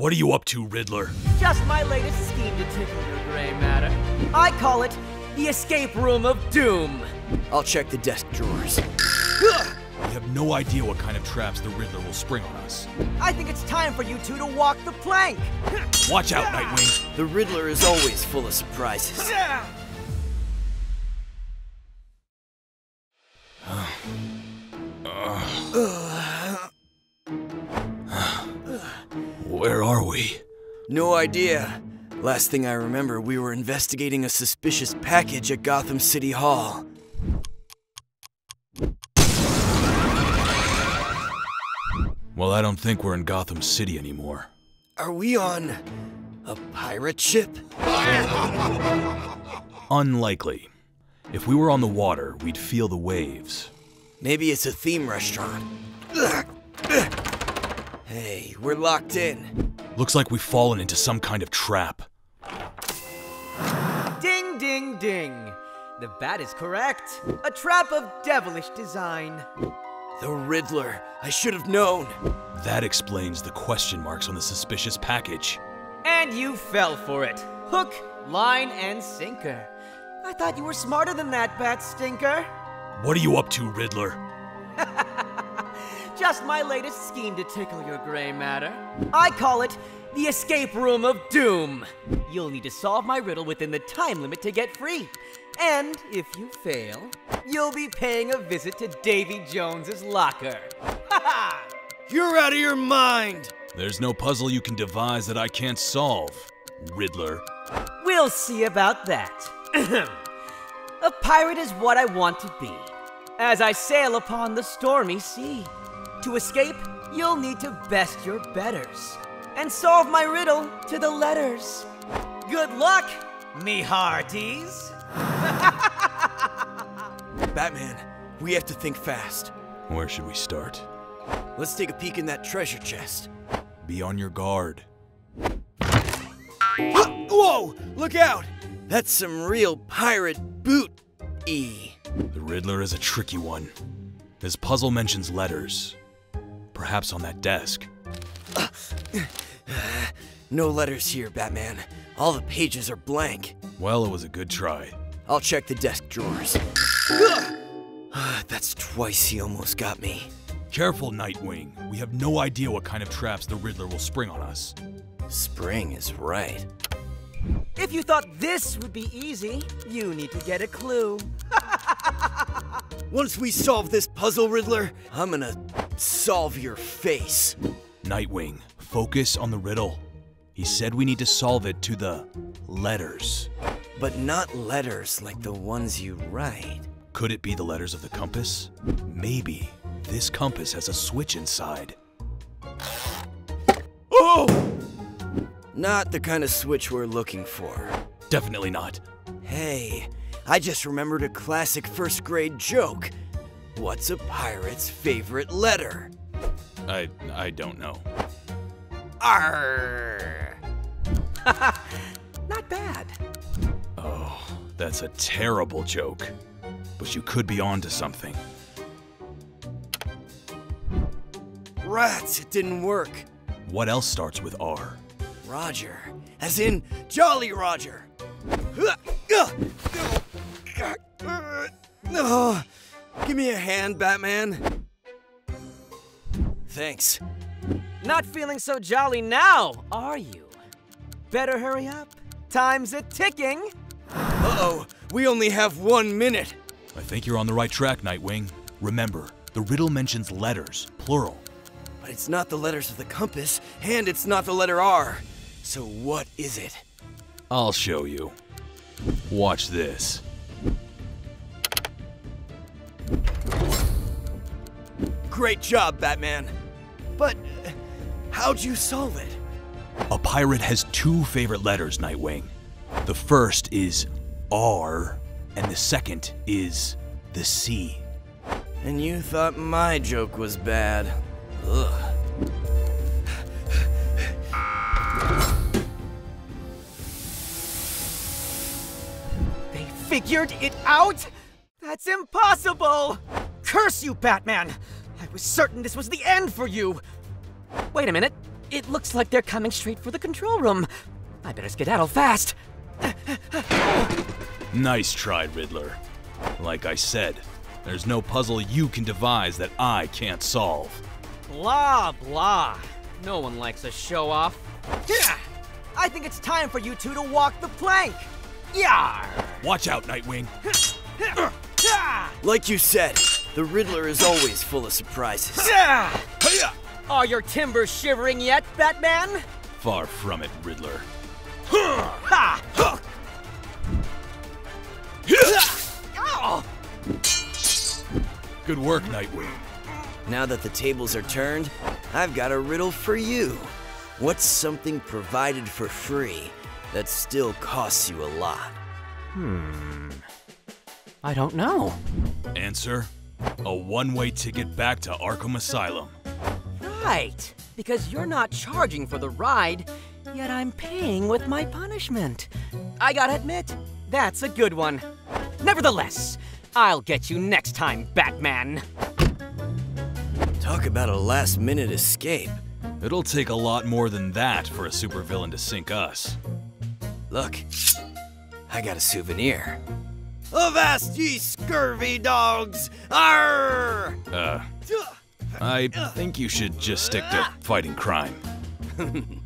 What are you up to, Riddler? Just my latest scheme to tickle your gray matter. I call it the escape room of doom. I'll check the desk drawers. We have no idea what kind of traps the Riddler will spring on us. I think it's time for you two to walk the plank. Watch out, Nightwing. The Riddler is always full of surprises. No idea. Last thing I remember, we were investigating a suspicious package at Gotham City Hall. Well, I don't think we're in Gotham City anymore. Are we on a pirate ship? Unlikely. If we were on the water, we'd feel the waves. Maybe it's a theme restaurant. Hey, we're locked in. Looks like we've fallen into some kind of trap. Ding, ding, ding. The bat is correct. A trap of devilish design. The Riddler. I should have known. That explains the question marks on the suspicious package. And you fell for it. Hook, line, and sinker. I thought you were smarter than that, Bat Stinker. What are you up to, Riddler? Just my latest scheme to tickle your gray matter. I call it the escape room of doom. You'll need to solve my riddle within the time limit to get free. And if you fail, you'll be paying a visit to Davy Jones's locker. Ha ha! You're out of your mind! There's no puzzle you can devise that I can't solve, Riddler. We'll see about that. a pirate is what I want to be, as I sail upon the stormy sea. To escape, you'll need to best your betters and solve my riddle to the letters. Good luck, me hearties. Batman, we have to think fast. Where should we start? Let's take a peek in that treasure chest. Be on your guard. Whoa! Look out! That's some real pirate boot E. The Riddler is a tricky one. His puzzle mentions letters. Perhaps on that desk. No letters here, Batman. All the pages are blank. Well, it was a good try. I'll check the desk drawers. That's twice he almost got me. Careful, Nightwing. We have no idea what kind of traps the Riddler will spring on us. Spring is right. If you thought this would be easy, you need to get a clue. Once we solve this puzzle, Riddler, I'm gonna solve your face. Nightwing, focus on the riddle. He said we need to solve it to the letters. But not letters like the ones you write. Could it be the letters of the compass? Maybe. This compass has a switch inside. Oh! Not the kind of switch we're looking for. Definitely not. Hey, I just remembered a classic first grade joke. What's a pirate's favorite letter? I I don't know. Arr! Not bad. Oh, that's a terrible joke. But you could be onto something. Rats, it didn't work. What else starts with R? Roger, as in Jolly Roger. Oh, give me a hand, Batman. Thanks. Not feeling so jolly now, are you? Better hurry up. Time's a ticking. Uh-oh, we only have one minute. I think you're on the right track, Nightwing. Remember, the riddle mentions letters, plural. But it's not the letters of the compass, and it's not the letter R. So what is it? I'll show you. Watch this. Great job, Batman. But uh, how'd you solve it? A pirate has two favorite letters, Nightwing. The first is R, and the second is the C. And you thought my joke was bad. Ugh. They figured it out? That's impossible! Curse you, Batman! I was certain this was the end for you! Wait a minute. It looks like they're coming straight for the control room. I better skedaddle fast. Nice try, Riddler. Like I said, there's no puzzle you can devise that I can't solve. Blah, blah. No one likes a show off. Yeah. I think it's time for you two to walk the plank. Yar! Watch out, Nightwing. Like you said, the Riddler is always full of surprises. Hiya! Are your timbers shivering yet, Batman? Far from it, Riddler. Ha! Good work, Nightwing. Now that the tables are turned, I've got a riddle for you. What's something provided for free that still costs you a lot? Hmm. I don't know. Answer a one way ticket back to Arkham Asylum. Right, because you're not charging for the ride, yet I'm paying with my punishment. I gotta admit, that's a good one. Nevertheless, I'll get you next time, Batman. Talk about a last minute escape. It'll take a lot more than that for a supervillain to sink us. Look, I got a souvenir. Avast ye scurvy dogs! Arr! Uh, I think you should just stick to fighting crime.